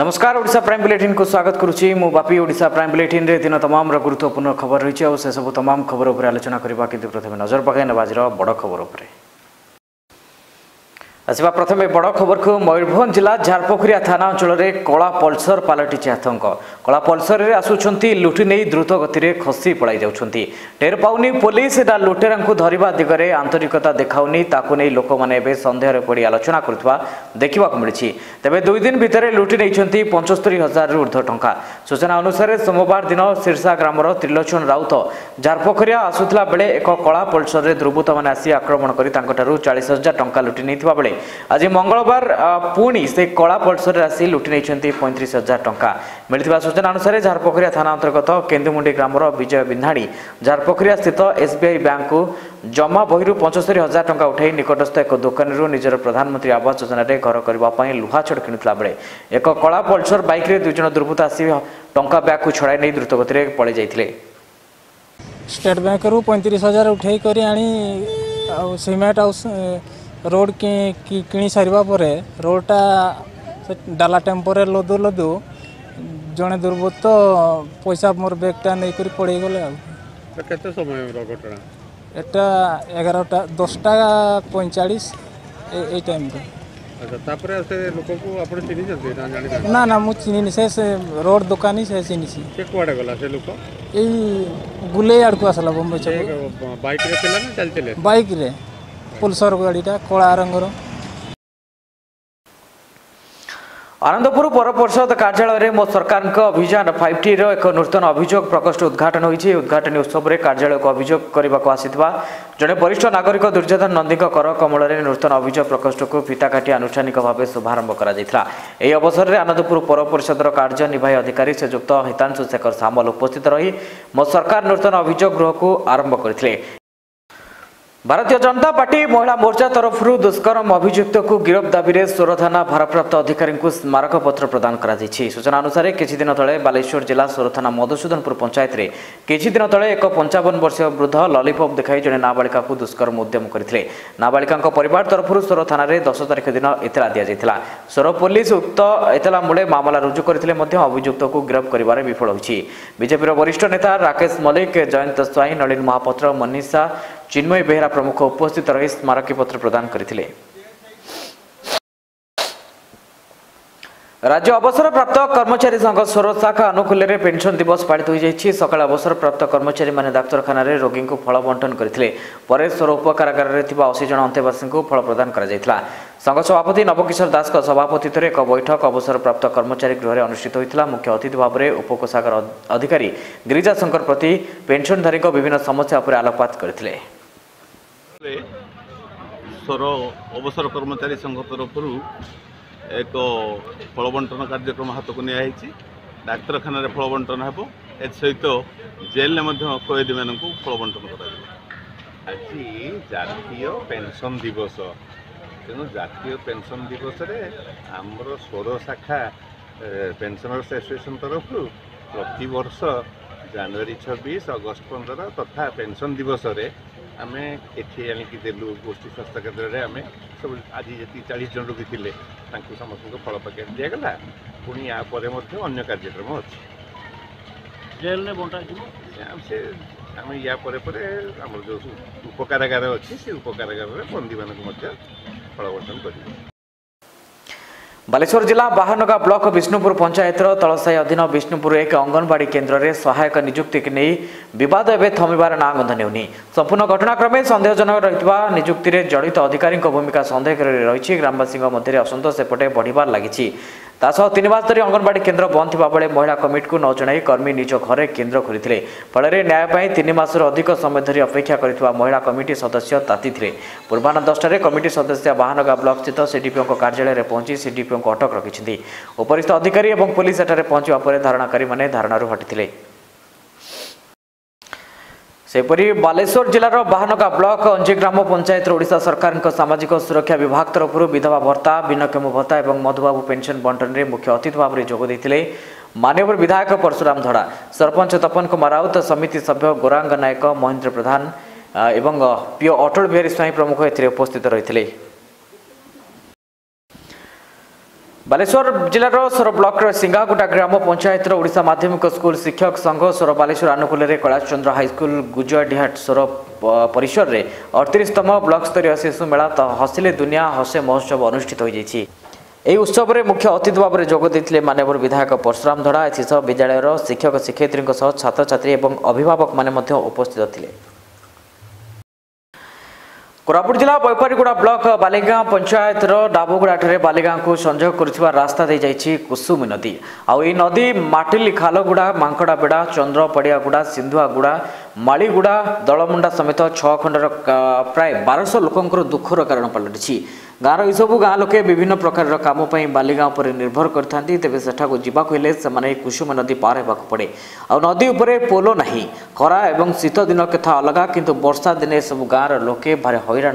नमस्कार Voda prime bulletin को स्वागत करुच्ची बापी ओडा प्राइम बुलेटिन रे दिन तमाम गुरुत्वपूर्ण खबर रही है और से सब तमाम खबर उपर आलोचना करवा कि प्रथम नजर पकड़ आज बड़ खबर उपरे আসবা প্রথমে বড় খবরকু ময়ূরভঞ্জ জেলা ঝাড়পোখরিয়া থানা অঞ্চলের কলা পলসর পালটিছে আতঙ্ক কলা পলসরের আসুচার লুটি নেই দ্রুত গতিরে খসি পড়াই যাচ্ছেন টের পাওনি পুলিশ এটা লুটেরা ধরা দিগরে আন্তরিকতা দেখাউনি তাকে নেই লোক এবে সন্দেহের পড়ি আলোচনা করুবা দেখা মিছে তবে দুই দিন ভিতরে লুটি নিয়েছেন পঞ্চস্তরি হাজার ঊর্ধ্ব টঙ্কা সূচনা অনুসারে সোমবার দিন শীর্ষা গ্রামের ত্রিলোচন রাউত ঝাড়পোখরিয়া আসুলা বেড়ে এক কলা পলসরের দুর্বৃত্ত মানে আসি আক্রমণ করে তাঠার চাশ হাজার টঙ্কা লুটি নিয়ে বেড়ে আজ মঙ্গলবার পুঁ সে কলা পলসরে আসি লুটি নিয়েছেন পঁয়ত্রিশ হাজার টঙ্কা মিলিথিবা সূচনা অনুসারে ঝারপোখরিয়া থানা অন্তর্গত কেন্দুমুন্ডি গ্রামর বিজয় বিধাড়ি ঝারপোখরিয়া স্থিত এসবিআই ব্যাঙ্কু জমা বহিরু পঞ্চস্তরি হাজার টঙ্কা উঠাই নিকটস্থ এক দোকানীর নিজের প্রধানমন্ত্রী আবাস যোজনার ঘর করা লুহা ছড় কিণুলা বেড়ে এক কলা পলসর বাইক্রে দুইজন দুর্বৃত্ত আসি টঙ্কা ব্যাগকু ছড়াই নেই দ্রুতগতিরে পলাই যাই স্টেট ব্যাঙ্কর পঁয়ত্রিশ হাজার উঠাই করে আনি সিমেন্ট আউ ରୋଡ଼ କିଣି ସାରିବା ପରେ ରୋଡ଼ଟା ଡାଲା ଟେମ୍ପୋରେ ଲଦୁ ଲଦୁ ଜଣେ ଦୁର୍ବୃତ୍ତ ପଇସା ମୋର ବ୍ୟାଗ୍ଟା ନେଇକରି ପଳେଇଗଲେ ଆଉ କେତେ ସମୟର ଘଟଣା ଏଟା ଏଗାରଟା ଦଶଟା ପଇଁଚାଳିଶ ଏଇ ଟାଇମ୍ରେ ତାପରେ ସେ ଲୋକକୁ ଆପଣ ଚିହ୍ନିଛନ୍ତି ନା ନା ମୁଁ ଚିହ୍ନିନି ସେ ସେ ରୋଡ଼ ଦୋକାନୀ ସେ ଚିହ୍ନିଛି ସେ କୁଆଡ଼େ ଗଲା ସେ ଲୋକ ଏଇ ଗୁଲେଇ ଆଡ଼କୁ ଆସିଲା ବମ୍ବେ ଛକ ବାଇକ୍ରେ ଥିଲା ନା ଚାଲିଥିଲେ ବାଇକ୍ରେ ପୁଲସର ଗାଡ଼ିଟା କଳା ରଙ୍ଗର ଆନନ୍ଦପୁର ପରପରିଷଦ କାର୍ଯ୍ୟାଳୟରେ ମୋ ସରକାରଙ୍କ ଅଭିଯାନ ଫାଇଭ ଟିର ଏକ ନୂତନ ଅଭିଯୋଗ ପ୍ରକୋଷ୍ଠ ଉଦ୍ଘାଟନ ହୋଇଛି ଉଦ୍ଘାଟନୀ ଉତ୍ସବରେ କାର୍ଯ୍ୟାଳୟକୁ ଅଭିଯୋଗ କରିବାକୁ ଆସିଥିବା ଜଣେ ବରିଷ୍ଠ ନାଗରିକ ଦୁର୍ଯ୍ୟୋଧନ ନନ୍ଦୀଙ୍କ କର କମଳରେ ନୂତନ ଅଭିଯୋଗ ପ୍ରକୋଷ୍ଠକୁ ଫିତାକାଟି ଆନୁଷ୍ଠାନିକ ଭାବେ ଶୁଭାରମ୍ଭ କରାଯାଇଥିଲା ଏହି ଅବସରରେ ଆନନ୍ଦପୁର ପରପରିଷଦର କାର୍ଯ୍ୟନିର୍ବାହୀ ଅଧିକାରୀ ଶ୍ରୀଯୁକ୍ତ ହିତାଂଶୁ ଶେଖର ସାମଲ ଉପସ୍ଥିତ ରହି ମୋ ସରକାର ନୂତନ ଅଭିଯୋଗ ଗୃହକୁ ଆରମ୍ଭ କରିଥିଲେ ভারতীয় জনতা পার্টি মহিলা মোর্চা তরফর দুষ্কর্ম অভিযুক্তকু গিরফ দাবিরে সোর থানা ভারপ্রাপ্ত অধিকারী স্মারকপত্র প্রদান করা সূচনা অনুসারে কিছুদিন তে বালেশ্বর জেলা সোর থানা মধুসূদনপুর পঞ্চায়েতরে কিছুদিন তে এক পঞ্চাবন বর্ষীয় বৃদ্ধ ললিপপ দেখাই জন নাবাড়িকা দুষ্কর্ম উদ্যম করে নাবাড়িকা পরিবার তরফর সোর থানার দশ তারিখ দিন এতলা দিয়া যাই সোর পুলিশ উক্ত এতলা মূলে মামলা রুজু করে অভিযুক্তকু গিরফ করবার বিফল হয়েছে বিজেপির বরিষ্ঠ নেতা রাকেশ মল্লিক জয়ন্ত সাই নলীন মহাপাত্র মনীষা चिन्मय बेहेरा प्रमुख उपस्थित रही स्मारक पत्र प्रदान राज्य अवसर प्राप्त कर्मचारी संघ स्वर शाखा आनुकूल्य पेन्सन दिवस पाइन्छ सकाल प्राप्त कर्मचारी डाक्तरखान रोगी को फल बंटन बण्टन गरि सोर उपकारगारले ठाउँ असीज को फल प्रदान संघ सभापति नवकिशोर दास दासको एक बैठक अवसर प्राप्त कर्मचारी गृहले अनुष्ठित हुन्छ मुख्य अतिथि भावर उपगर अधिकारी गिरिजासँग प्रति पेन्सनधारी विभिन्न समस्या उप आलोकपात गरि ଅଞ୍ଚଳରେ ସ୍ୱର ଅବସର କର୍ମଚାରୀ ସଂଘ ତରଫରୁ ଏକ ଫଳ ବଣ୍ଟନ କାର୍ଯ୍ୟକ୍ରମ ହାତକୁ ନିଆହେଇଛି ଡାକ୍ତରଖାନାରେ ଫଳ ବଣ୍ଟନ ହେବ ଏ ସହିତ ଜେଲରେ ମଧ୍ୟ କଏଦୀମାନଙ୍କୁ ଫଳ ବଣ୍ଟନ କରାଯିବ ଆଜି ଜାତୀୟ ପେନ୍ସନ୍ ଦିବସ ତେଣୁ ଜାତୀୟ ପେନ୍ସନ୍ ଦିବସରେ ଆମର ସ୍ୱର ଶାଖା ପେନ୍ସନର୍ସ ଆସୋସିଏସନ୍ ତରଫରୁ ପ୍ରତିବର୍ଷ ଜାନୁଆରୀ ଛବିଶ ଅଗଷ୍ଟ ପନ୍ଦର ତଥା ପେନ୍ସନ୍ ଦିବସରେ ଆମେ ଏଠି ଆଣିକି ଦେଲୁ ଗୋଷ୍ଠୀ ସ୍ୱାସ୍ଥ୍ୟ କେନ୍ଦ୍ରରେ ଆମେ ସବୁ ଆଜି ଯେତିକି ଚାଳିଶ ଜଣ ରୋଗୀ ଥିଲେ ତାଙ୍କୁ ସମସ୍ତଙ୍କୁ ଫଳ ପ୍ୟାକେଟ୍ ଦିଆଗଲା ପୁଣି ୟା ପରେ ମଧ୍ୟ ଅନ୍ୟ କାର୍ଯ୍ୟକ୍ରମ ଅଛି ଜେଲ୍ରେ ବଣ୍ଟା ଯିବ ସେ ଆମେ ୟା ପରେ ପରେ ଆମର ଯେଉଁ ଉପକାରାଗାର ଅଛି ସେ ଉପକାରାଗାରରେ ବନ୍ଦୀମାନଙ୍କୁ ମଧ୍ୟ ଫଳ ବଣ୍ଟନ କରିବୁ बालेश्वर जिल्ला बाहनगा ब्लक विष्णुपुर पंचायत र तलसाई अधीन विष्णुपुर एक केन्द्र केन्द्रले सहायक नियुक्ति नै बिद ए थमिरा नाँ गन्ध ने सम्पूर्ण घटनाक्रमे सन्देहजनक रहतिर जडित अधिक भूमिका सन्देह गरेर ग्रामवासीको मध्य असंतोष सेपटे बढ्वार लागि तासो तसह तिनमास धरि अङनवाडी केन्द्र बन्द महिला कमिटीको नजाइ कर्मी निज घरै केन्द्र खोलिए फलले न्यायपूर्ति तिन मासु अधिक समय धरि अपेक्षा गरिदस्यताति पूर्वा दसटर कमिटी सदस्य बाहनगा ब्लकस्थित सिडपिओको कार्लयर पहुँच सिडिओको अटक रिरिष्ठ अधिकी पिलस एठार पहचवा धारणाकारी धारणाहरू हटिँदै সেইপরি বালেশ্বর জেলার বাহনকা ব্লক অঞ্জি গ্রাম পঞ্চায়েত ওড়িশা সরকারৰ সামাজিক সুৰক্ষা বিভাগৰ তৰফৰ বিধবা ভৰতা বিনকেম ভৰতা আৰু মধুবাৱু পেনচন বন্টনৰ মুখ্য অতিথিৰ বাবে যোগ দিছিললে মাননীয় বিধায়ক পরশুরাম ধড়া सरपंच তপন কুমার আউত সমিতি সদস্য গোরাঙ্গ நாயক মহিন্দ্ৰ প্ৰধান আৰু পিও অটোৰ ভেৰী স্বায়ী প্ৰমukh এতিয়া উপস্থিত হৈছিললে बालेश्वर जिल्ला सोर ब्लक रो सिङ्गाुटा ग्राम पंचायत रो रडिसा माध्यमिक स्कुल शिक्षक संघ सोर अनुकूल रे कैलाश चन्द्र हाइस्कुल गुजड डिहाट सोर परिसर रे 38 तम ब्लक स्तरीय शिशु मेला त हसिले दुनिया हसे महोत्सव अनुष्ठित उत्सव रे मुख्य अतिथि भावना जोगदै मान्यवर विधायक परशुरम धडा सब विद्यालय रो शिक्षक शिक्षिती सह एवं अभिभावक माने उपस्थित थिले କୋରାପୁଟ ଜିଲ୍ଲା ବୈପାରିଗୁଡ଼ା ବ୍ଲକ ବାଲିଗାଁ ପଞ୍ଚାୟତର ଡାବୁଗୁଡ଼ାଠାରେ ବାଲିଗାଁକୁ ସଂଯୋଗ କରୁଥିବା ରାସ୍ତା ଦେଇଯାଇଛି କୁସୁମି ନଦୀ ଆଉ ଏହି ନଦୀ ମାଟିଲି ଖାଲଗୁଡ଼ା ମାଙ୍କଡ଼ାବେଡ଼ା ଚନ୍ଦ୍ରପଡ଼ିଆଗୁଡ଼ା ସିନ୍ଧୁଆଗୁଡ଼ା मालिगुडा दलमुण्डा समेत छ खण्ड प्राय प्रायः बारश लोक दुःख र कारण पालटिन्छ गाँ र यो सबु गाँ ले विभिन्न प्रकार कमी बालीगा उप निर्भर गरिँदै तपाईँ सठाको जुले कुसुम नदी पारेवाक पड़े आ नदी पोल नै खरा शीत शीतदिन कथा अलगा किन वर्षा दिन सब गाँ र लोके भारे हैरा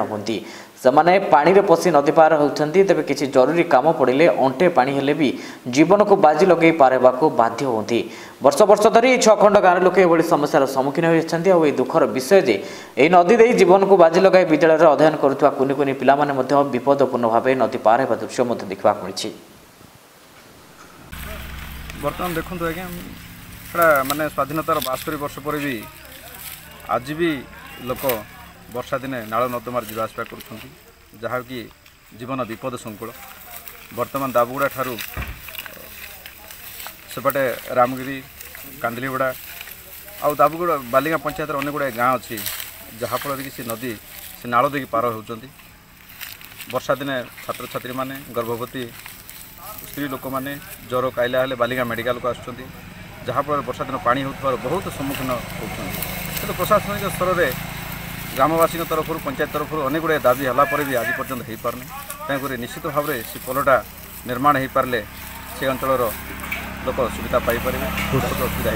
ସେମାନେ ପାଣିରେ ପଶି ନଦୀ ପାର ହେଉଛନ୍ତି ତେବେ କିଛି ଜରୁରୀ କାମ ପଡ଼ିଲେ ଅଣ୍ଟେ ପାଣି ହେଲେ ବି ଜୀବନକୁ ବାଜି ଲଗାଇ ପାର ହେବାକୁ ବାଧ୍ୟ ହୁଅନ୍ତି ବର୍ଷ ବର୍ଷ ଧରି ଏହି ଛଅଖଣ୍ଡ ଗାଁର ଲୋକେ ଏଭଳି ସମସ୍ୟାର ସମ୍ମୁଖୀନ ହୋଇଛନ୍ତି ଆଉ ଏହି ଦୁଃଖର ବିଷୟ ଯେ ଏହି ନଦୀ ଦେଇ ଜୀବନକୁ ବାଜି ଲଗାଇ ବିଦ୍ୟାଳୟରେ ଅଧ୍ୟୟନ କରୁଥିବା କୁନି କୁନି ପିଲାମାନେ ମଧ୍ୟ ବିପଦପୂର୍ଣ୍ଣ ଭାବେ ନଦୀ ପାର ହେବା ଦୃଶ୍ୟ ମଧ୍ୟ ଦେଖିବାକୁ ମିଳିଛି ବର୍ତ୍ତମାନ ଦେଖନ୍ତୁ ଆଜ୍ଞା ପୁରା ମାନେ ସ୍ୱାଧୀନତାର ବାସ୍ତରୀ ବର୍ଷ ପରେ ବି ଆଜି ବି ଲୋକ ବର୍ଷା ଦିନେ ନାଳ ନର୍ଦ୍ଦମାରେ ଯିବା ଆସିବା କରୁଛନ୍ତି ଯାହାକି ଜୀବନ ବିପଦ ସଙ୍କୁଳ ବର୍ତ୍ତମାନ ଦାବୁଗୁଡ଼ା ଠାରୁ ସେପଟେ ରାମଗିରି କାନ୍ଦିଲିଗୁଡ଼ା ଆଉ ଦାବୁଗୁଡ଼ା ବାଲିଗାଁ ପଞ୍ଚାୟତର ଅନେକ ଗୁଡ଼ିଏ ଗାଁ ଅଛି ଯାହାଫଳରେ କି ସେ ନଦୀ ସେ ନାଳ ଦେଇକି ପାର ହେଉଛନ୍ତି ବର୍ଷା ଦିନେ ଛାତ୍ରଛାତ୍ରୀମାନେ ଗର୍ଭବତୀ ସ୍ତ୍ରୀ ଲୋକମାନେ ଜ୍ୱର କାଇଲା ହେଲେ ବାଲିଗାଁ ମେଡ଼ିକାଲକୁ ଆସୁଛନ୍ତି ଯାହାଫଳରେ ବର୍ଷା ଦିନ ପାଣି ହେଉଥିବାର ବହୁତ ସମ୍ମୁଖୀନ ହେଉଛନ୍ତି କିନ୍ତୁ ପ୍ରଶାସନିକ ସ୍ତରରେ ग्रामवासीों तरफ पंचायत तरफ अनेक गुड़े दाबी हालापर भी आज पर्यटन हो पारना तेनाली निश्चित भाव में से पोलटा निर्माण हो पारे से अंचल लोक सुविधा पापर बहुत असुविधा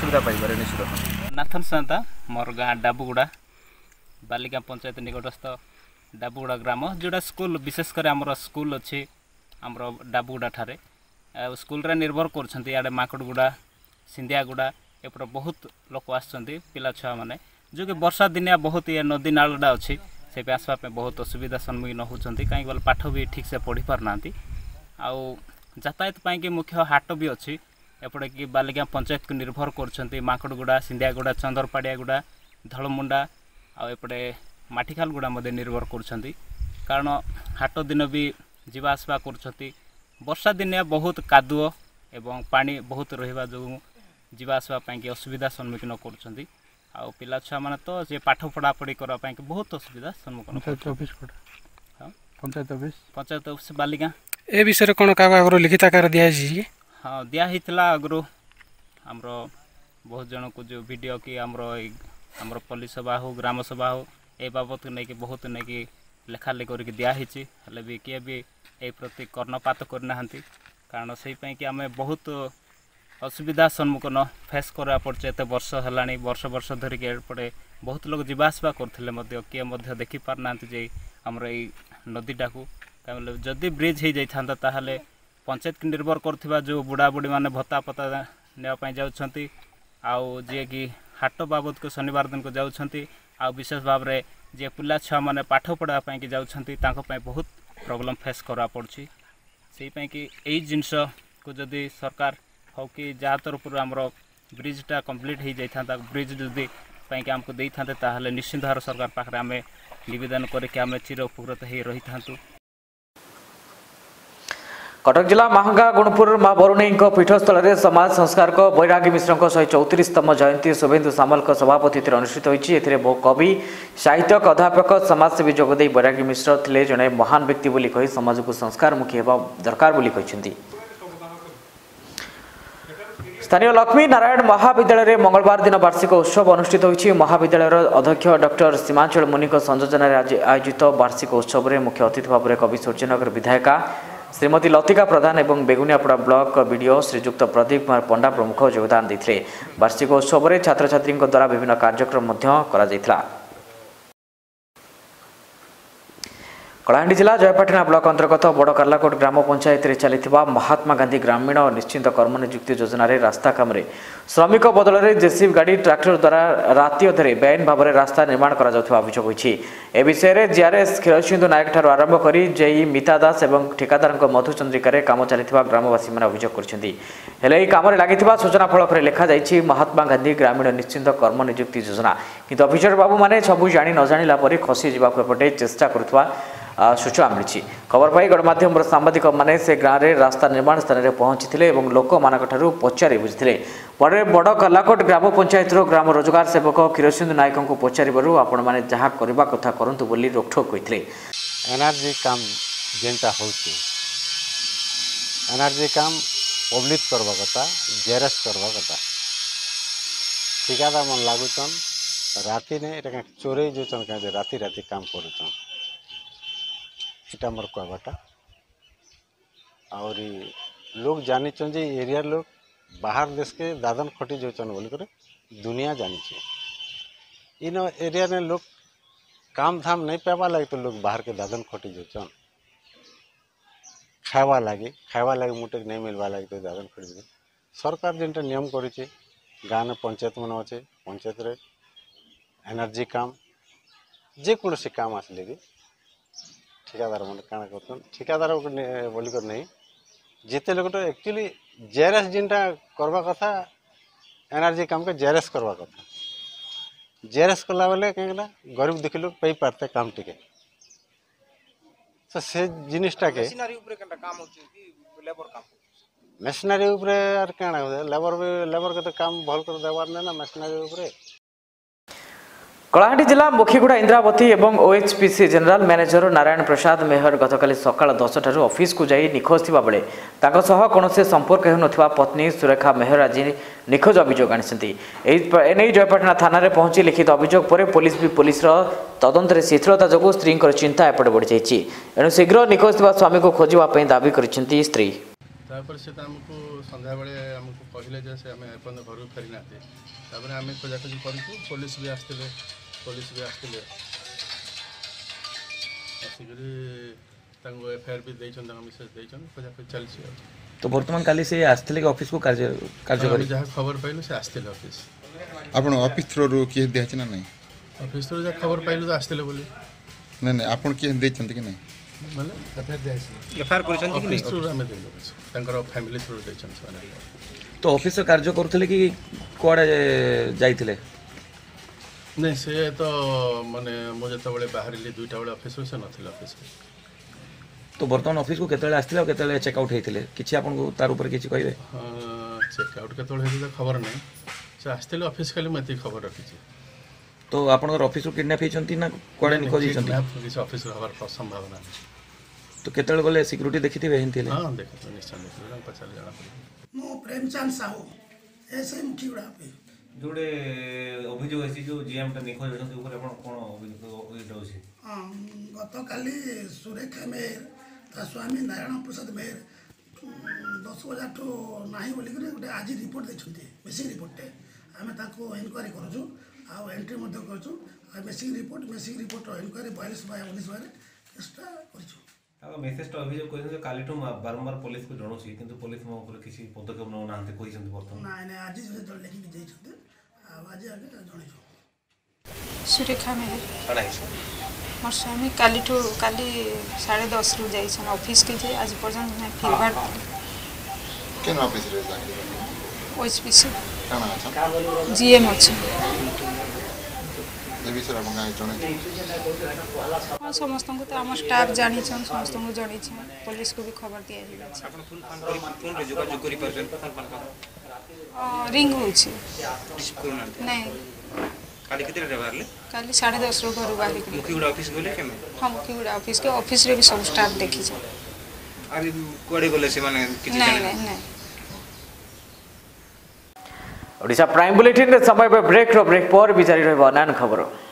सुविधा पापर निश्चित नाथन सांता मोर गाँ डाबुगुड़ा बालिका पंचायत निकटस्थ डाबुगुड़ा ग्राम जोटा स्कूल विशेषकर आम स्कूल अच्छे आम डाबुगुड़ा ठार स्कूल निर्भर करकड़गुड़ा सिंधियागुड़ा एपट बहुत लोक आस पा छुआ मैंने जो कि बर्षा दिनिया बहुत ये नदी नाला अच्छे से आसपा बहुत असुविधा सम्मुखीन होती कहीं पाठ भी ठीक से पढ़ी पारना आतायात पाई मुख्य हाट भी अच्छी एपटे कि बालिका पंचायत को निर्भर करकड़गुड़ा सिंधियागुड़ा चंद्रपाड़ियागुड़ा धलमुंडा आपटे मटिखालगुड़ा निर्भर करण हाट दिन भी जावासवा कर बर्षा दिनिया बहुत काद पा बहुत रही जो जावासवाई असुविधा सम्मुखीन कर आउ पिला छुआ मैंने तो जे पाठ पढ़ा पढ़ी करा बहुत असुविधा सम्मुखन पंचायत ऑफिस कोड बालिका ए विषय रे कोन लिखित आकार दिया हाँ हां दिया आम बहुत जन को जो भिड कि आम हमरो सभा हो ग्राम सभा हो ए बाबत नहीं कि बहुत नहीं कि लेखा ले कर के दिया भी के भी ए प्रति कर्णपात करना कारण से आम बहुत ଅସୁବିଧା ସମ୍ମୁଖୀନ ଫେସ୍ କରିବା ପଡ଼ୁଛି ଏତେ ବର୍ଷ ହେଲାଣି ବର୍ଷ ବର୍ଷ ଧରିକି ଏପଟେ ବହୁତ ଲୋକ ଯିବା ଆସିବା କରୁଥିଲେ ମଧ୍ୟ କିଏ ମଧ୍ୟ ଦେଖିପାରୁନାହାନ୍ତି ଯେ ଆମର ଏଇ ନଦୀଟାକୁ ତାହେଲେ ଯଦି ବ୍ରିଜ୍ ହୋଇଯାଇଥାନ୍ତା ତାହେଲେ ପଞ୍ଚାୟତକୁ ନିର୍ଭର କରୁଥିବା ଯେଉଁ ବୁଢ଼ାବୁଢ଼ୀମାନେ ଭତ୍ତା ଫତା ନେବା ପାଇଁ ଯାଉଛନ୍ତି ଆଉ ଯିଏକି ହାଟ ବାବଦକୁ ଶନିବାର ଦିନକୁ ଯାଉଛନ୍ତି ଆଉ ବିଶେଷ ଭାବରେ ଯିଏ ପିଲା ଛୁଆମାନେ ପାଠ ପଢ଼ିବା ପାଇଁକି ଯାଉଛନ୍ତି ତାଙ୍କ ପାଇଁ ବହୁତ ପ୍ରୋବ୍ଲେମ୍ ଫେସ୍ କରିବାକୁ ପଡ଼ୁଛି ସେଇପାଇଁକି ଏଇ ଜିନିଷକୁ ଯଦି ସରକାର हौकि जहाँ तरफु ब्रिज टा कम्प्लिट ब्रिजा तर निकै चिर रही रहि कटक जिला माहाँ गुणपुर मा बरुणीको पीठस्थलले साज संस्कारक बैरागी मिश्रको सहित चौतिसम्म जयन्ती शुभेन्दु सामलको सभापति अनुष्ठित हुन्छ ए कवि साहित्यक अध्यापक समाजसेवी जोदि बैरागी मिश्र ले जे महान व्यक्ति बोली सम संस्कारमुखी हेर्नु दरकार बोली স্থানীয় লক্ষ্মী নারায়ণ মহাবিদ্যালয়ের মঙ্গলবার দিন বার্ষিক উৎসব অনুষ্ঠিত হয়েছে মহাবিদ্যালয়ের অধ্যক্ষ ডক্টর সীমাঞ্চল মুনিক সংযোজনায় আজ আয়োজিত বার্ষিক উৎসবরে মুখ্য অতিথি ভাবে কবি সূর্যনগর বিধায়িকা শ্রীমতী লতিকা প্রধান এবং বেগুনিয়াপড়া ব্লক বিডিও শ্রীযুক্ত প্রদীপ কুমার পণ্ডা প্রমুখ যোগদান দিয়ে বার্ষিক উৎসবরে ছাত্রছাত্রী দ্বারা বিভিন্ন কার্যক্রম করা କଳାହାଣ୍ଡି ଜିଲ୍ଲା ଜୟପାଟଣା ବ୍ଲକ ଅନ୍ତର୍ଗତ ବଡ଼ କାର୍ଲାକୋଟ ଗ୍ରାମ ପଞ୍ଚାୟତରେ ଚାଲିଥିବା ମହାତ୍ମା ଗାନ୍ଧୀ ଗ୍ରାମୀଣ ନିଶ୍ଚିନ୍ତ କର୍ମନିଯୁକ୍ତି ଯୋଜନାରେ ରାସ୍ତା କାମରେ ଶ୍ରମିକ ବଦଳରେ ଜେସିବି ଗାଡ଼ି ଟ୍ରାକ୍ଟର ଦ୍ୱାରା ରାତି ଅଧରେ ବେଆଇନ ଭାବରେ ରାସ୍ତା ନିର୍ମାଣ କରାଯାଉଥିବା ଅଭିଯୋଗ ହୋଇଛି ଏ ବିଷୟରେ ଜିଆର୍ଏସ୍ କ୍ଷୀରସିନ୍ଧୁ ନାୟକଠାରୁ ଆରମ୍ଭ କରି ଜେଇ ମିତା ଦାସ ଏବଂ ଠିକାଦାରଙ୍କ ମଧୁଚନ୍ଦ୍ରିକାରେ କାମ ଚାଲିଥିବା ଗ୍ରାମବାସୀମାନେ ଅଭିଯୋଗ କରିଛନ୍ତି ହେଲେ ଏହି କାମରେ ଲାଗିଥିବା ସୂଚନା ଫଳକରେ ଲେଖାଯାଇଛି ମହାତ୍ମା ଗାନ୍ଧୀ ଗ୍ରାମୀଣ ନିଶ୍ଚିନ୍ତ କର୍ମନିଯୁକ୍ତି ଯୋଜନା କିନ୍ତୁ ଅଫିସର ବାବୁମାନେ ସବୁ ଜାଣି ନ ଜାଣିଲା ପରେ ଖସି ଯିବାକୁ ଏପଟେ ଚେଷ୍ଟା କରୁଥିବା ସୂଚନା ମିଳିଛି ଖବର ପାଇ ଗଣମାଧ୍ୟମର ସାମ୍ବାଦିକମାନେ ସେ ଗାଁରେ ରାସ୍ତା ନିର୍ମାଣ ସ୍ଥାନରେ ପହଞ୍ଚିଥିଲେ ଏବଂ ଲୋକମାନଙ୍କଠାରୁ ପଚାରି ବୁଝିଥିଲେ ପରେ ବଡ଼ କଲାକୋଟ ଗ୍ରାମ ପଞ୍ଚାୟତର ଗ୍ରାମ ରୋଜଗାର ସେବକ କିରୋସିନ୍ଧୁ ନାୟକଙ୍କୁ ପଚାରିବାରୁ ଆପଣମାନେ ଯାହା କରିବା କଥା କରନ୍ତୁ ବୋଲି ରୋକଠୋକ୍ କହିଥିଲେ ଏନର୍ଜି କାମ ଯେନ୍ଟା ହେଉଛି ଏନର୍ଜି କାମ ପବ୍ଲିକ କରିବା କଥା ଜେରେସ୍ କରିବା କଥା ଠିକାଦାର ମନ ଲାଗୁଛନ୍ ରାତି ନେଇ ଏଇଟା ଚୋରେଇ ଯାଉଛନ୍ କାଁ ଯେ ରାତି ରାତି କାମ କରୁଛନ୍ सीतामढ़ी को बटा और लोग जानी जे एरिया लोग बाहर देश के दादन खटी जोचन बोल कर दुनिया जानी इन एरिया ने लोग काम धाम नहीं पावा लगे तो लोग बाहर के दादन खटी जोचन खावा लगे खावा लगे मुटे नहीं मिलवा लगे तो दादन खटी जोचन सरकार जेनटा नियम करुचे गाँव पंचायत मन अच्छे पंचायत रे एनर्जी काम जेकोसी काम आसले भी ठिकादार मैं कण कर ठिकादार बोलकर नहीं जिते लोग तो एक्चुअली जेरस जिनटा करवा कथा एनर्जी काम के जेरस करवा कथा जेरस कला बेले कहीं गरीब दुखी लोग पाई पारते काम टिके तो से जिनटा के मेसनारी क्या लेबर भी लेबर के तो काम भल कर देवार ना मेसनारी କଳାହାଣ୍ଡି ଜିଲ୍ଲା ମୁଖିଗୁଡ଼ା ଇନ୍ଦ୍ରାବତୀ ଏବଂ OHPC general manager Narayan Prasad Meher ଗତକାଲି ସକାଳ ଦଶଟାରୁ ଅଫିସକୁ ଯାଇ ନିଖୋଜ ଥିବାବେଳେ ତାଙ୍କ ସହ କୌଣସି ସମ୍ପର୍କ ହେଉନଥିବା ପତ୍ନୀ ସୁରେଖା ମେହର ଆଜି ନିଖୋଜ ଅଭିଯୋଗ ଆଣିଛନ୍ତି ଏନେଇ ଜୟପାଟଣା ଥାନାରେ ପହଞ୍ଚି ଲିଖିତ ଅଭିଯୋଗ ପରେ ପୋଲିସ ବି ପୋଲିସର ତଦନ୍ତରେ ଶିଥିଳତା ଯୋଗୁଁ ସ୍ତ୍ରୀଙ୍କର ଚିନ୍ତା ଏପଟେ ବଢ଼ିଯାଇଛି ଏଣୁ ଶୀଘ୍ର ନିଖୋଜ ଥିବା ସ୍ୱାମୀକୁ ଖୋଜିବା ପାଇଁ ଦାବି କରିଛନ୍ତି ସ୍ତ୍ରୀ ତାପରେ ସେ ତ ଆମକୁ ସନ୍ଧ୍ୟାବେଳେ ଆମକୁ କହିଲେ ଯେ ସେ ଆମେ ଏପର୍ଯ୍ୟନ୍ତ ଘରକୁ ଫେରିନାହାନ୍ତି ତାପରେ ଆମେ ଖୋଜାଖୋଜି କରିଛୁ ପୋଲିସ ବି ଆସିଥିଲେ ପୋଲିସ ବି ଆସିଥିଲେ ଆସିକରି ତାଙ୍କୁ ଏଫଆଇଆର୍ ବି ଦେଇଛନ୍ତି ତାଙ୍କ ମିସେସ୍ ଦେଇଛନ୍ତି ଖୋଜାଖୋଜି ଚାଲିଛି ଆଉ ତ ବର୍ତ୍ତମାନ କାଲି ସେ ଆସିଥିଲେ କି ଅଫିସକୁ କାର୍ଯ୍ୟ କାର୍ଯ୍ୟ କରି ଯାହା ଖବର ପାଇଲୁ ସେ ଆସିଥିଲେ ଅଫିସ ଆପଣ ଅଫିସ ଥ୍ରୋରୁ କିଏ ଦିଆହେଇଛି ନା ନାହିଁ ଅଫିସ ଥ୍ରୋରୁ ଯାହା ଖବର ପାଇଲୁ ତ ଆସିଥିଲେ ବୋଲି ନାଇଁ ନାଇଁ ଆପଣ କିଏ ଦେଇଛନ୍ତି କି ନାହିଁ ମାନେ ଏଫଆଇଆର୍ ଦିଆହେଇଛି ଏଫଆଇଆର୍ କରିଛନ୍ତି କି ନାହିଁ ଅଫିସ ଥ୍ରୋରୁ ଆମେ ଦେଇଦେବୁ ତାଙ୍କର ଫ୍ୟାମିଲି ଥ୍ରୋରୁ ଦେଇଛନ୍ତି ସେମାନେ ତ ଅଫିସର କାର୍ଯ୍ୟ କରୁଥିଲେ କି କୁଆଡ଼େ ଯାଇଥିଲେ ନାଇଁ ସେ ତ ମାନେ ମୁଁ ଯେତେବେଳେ ବାହାରିଲି ଦୁଇଟା ବେଳେ ଅଫିସରୁ ସେ ନଥିଲା ଅଫିସରେ ତ ବର୍ତ୍ତମାନ ଅଫିସକୁ କେତେବେଳେ ଆସିଥିଲେ ଆଉ କେତେବେଳେ ଚେକ୍ ଆଉଟ୍ ହେଇଥିଲେ କିଛି ଆପଣଙ୍କୁ ତାର ଉପରେ କିଛି କହିବେ ଚେକ୍ ଆଉଟ୍ କେତେବେଳେ ହେଇଥିଲା ଖବର ନାହିଁ ସେ ଆସିଥିଲେ ଅଫିସ ଖାଲି ମୁଁ ଏତିକି ଖବର ରଖିଛି ତ ଆପଣଙ୍କର ଅଫିସରୁ କିଡ଼ନାପ୍ ହେଇଛନ୍ତି ନା କୁଆଡ଼େ ନିଖୋଜ ହେଇଛନ୍ତି କିଛି ଅଫିସରୁ ହେବାର ସମ୍ଭାବନା ନାହିଁ ତ କେତେବେଳେ ଗଲେ ସିକ୍ୟୁରିଟି ଦେଖିଥିବେ ଏମିତି ହେଲେ ହଁ ଦେଖିଥିବେ ନିଶ୍ଚୟ ଦେଖିଥିବେ ପଚାରିଲେ ଜଣା ପଡ଼ିବ ମୁଁ ପ୍ରେମଚାନ୍ଦ ସାହୁ ଏସ୍ ଏମ୍ ଟିଉଡ଼ା जोड़े अभिजोग ऐसी जो जीएम टा निखोज रहते हैं अपन कौन अभिजोग अभिजोग रहो ची आम गतो कली सुरेखा मेर तस्वामी नारायण प्रसाद मेर दस हजार तो नहीं बोली करे उधर आजी रिपोर्ट दे चुनते मिसिंग रिपोर्ट टे हमें ताको इन्क्वायरी करो जो आओ एंट्री मध्य करो जो मिसिंग रिपोर्ट मिसिंग रिपोर्ट � ତାଙ୍କ ମେସେଜଟା ଅଭିଯୋଗ କରିଛନ୍ତି ଯେ କାଲିଠୁ ବାରମ୍ବାର ପୋଲିସକୁ ଜଣାଉଛି କିନ୍ତୁ ପୋଲିସ ମୋ ଉପରେ କିଛି ପଦକ୍ଷେପ ନେଉନାହାନ୍ତି କହିଛନ୍ତି ବର୍ତ୍ତମାନ ନାଇଁ ନାଇଁ ଆଜି ଯେତେବେଳେ ଲେଖିକି ଦେଇଛନ୍ତି ଆଉ ଆଜି ଆମେ ଜଣେଇଛୁ ସୁରେଖା ମେହେର ମୋର ସ୍ୱାମୀ କାଲିଠୁ କାଲି ସାଢ଼େ ଦଶରୁ ଯାଇଛନ୍ ଅଫିସ୍କେ ଯେ ଆଜି ପର୍ଯ୍ୟନ୍ତ ନାଇଁ ଫିରବାର କେନ୍ ଅଫିସରେ ଓଏଚ୍ପିସି ଜିଏମ୍ ଅଛି ହଁ ସମସ୍ତଙ୍କୁ ତ ଆମ ଷ୍ଟାଫ୍ ଜାଣିଛନ୍ ସମସ୍ତଙ୍କୁ ଜଣେଇଛୁ ପୋଲିସକୁ ବି ଖବର ଦିଆଯାଇଛି ରିଙ୍ଗ ହେଉଛି ନାଇଁ কালি কেতেটা বাহারলে কালি সাড়ে দশরু ঘর বাহারি মুখিগুড়া অফিস গলে কেমন হ্যাঁ মুখিগুড়া অফিস কে অফিস রে বি সব স্টাফ দেখিছে আর কোয়াড়ে গলে সে মানে কিছু নাই নাই নাই ओडिसा प्राइम बुलेटिनको समय ब्रेक र ब्रेक पर विचारी रह्यो अनान खबर हो